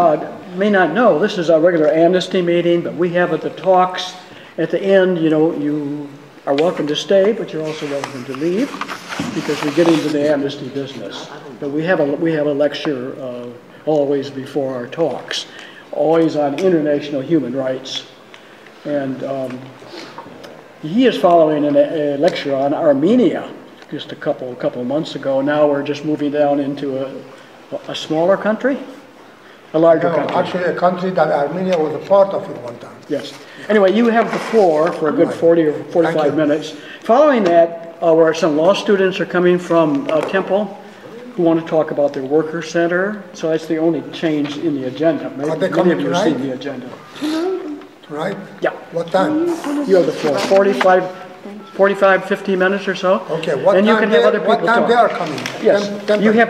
uh, may not know, this is our regular amnesty meeting, but we have at the talks, at the end, you know, you are welcome to stay, but you're also welcome to leave, because we get into the amnesty business. But we have a, we have a lecture uh, always before our talks, always on international human rights. And um, he is following an- a lecture on Armenia just a couple, couple months ago. Now we're just moving down into a, a smaller country, a larger No, country. actually, a country that Armenia was a part of at one time. Yes. Anyway, you have the floor for a good 40 or 45 minutes. Following that, uh, where some law students are coming from uh, Temple who want to talk about their worker center. So that's the only change in the agenda. Maybe- Are they Many of you seen the agenda. Right? Yeah. What time? You have the floor, 45, 45, 50 minutes or so. Okay, what And you can have other what people time they are coming? Yes, ten you have